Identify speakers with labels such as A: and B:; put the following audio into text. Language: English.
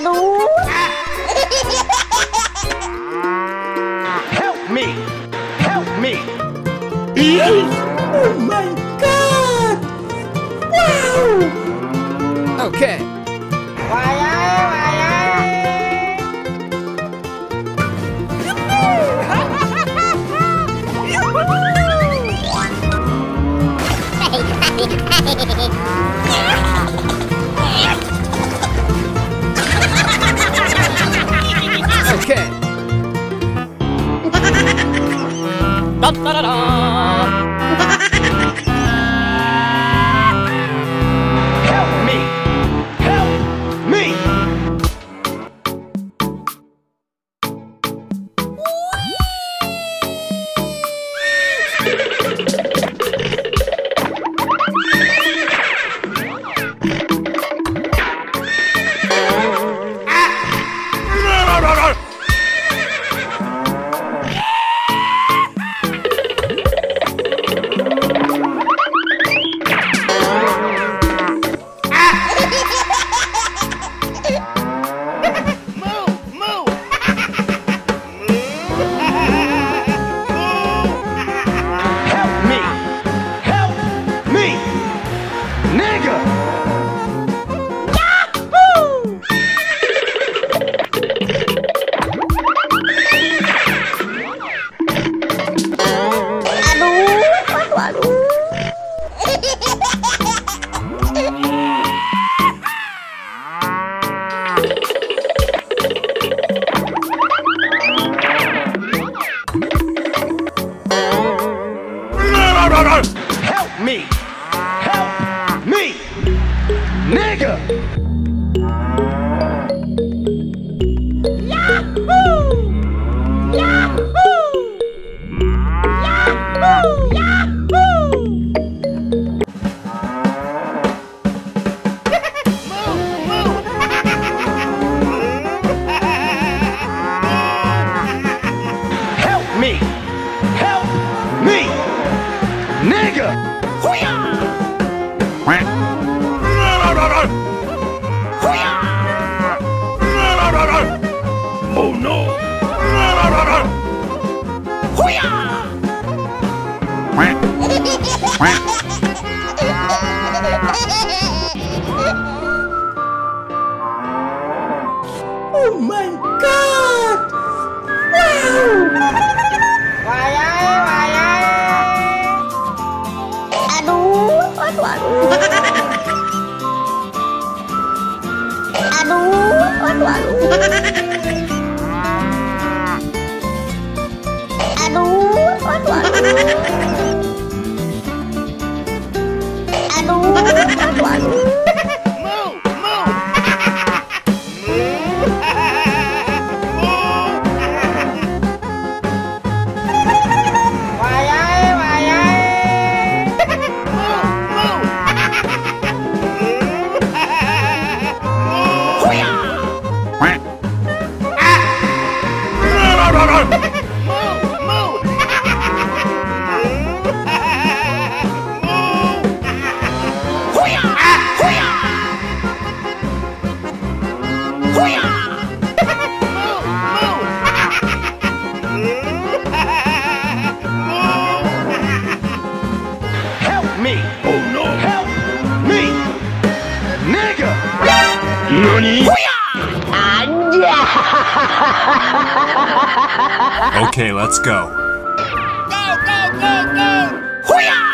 A: Aduh.
B: Help me! Help me!
C: Oh my god! Wow!
D: Okay.
A: Wayai,
D: uh, Da, da, da, da.
B: Help me! Nigga! Help me! Help me! Nigga! Oh
C: Oh my god! Wow!
A: Wayai, wayai. Aduh, aduh, aduh. Aduh, aduh, aduh. Aduh, aduh, aduh.
B: 我要当皇 Nigga! Nani?
E: okay, let's go. Go, go, go, go! Hoo-yah!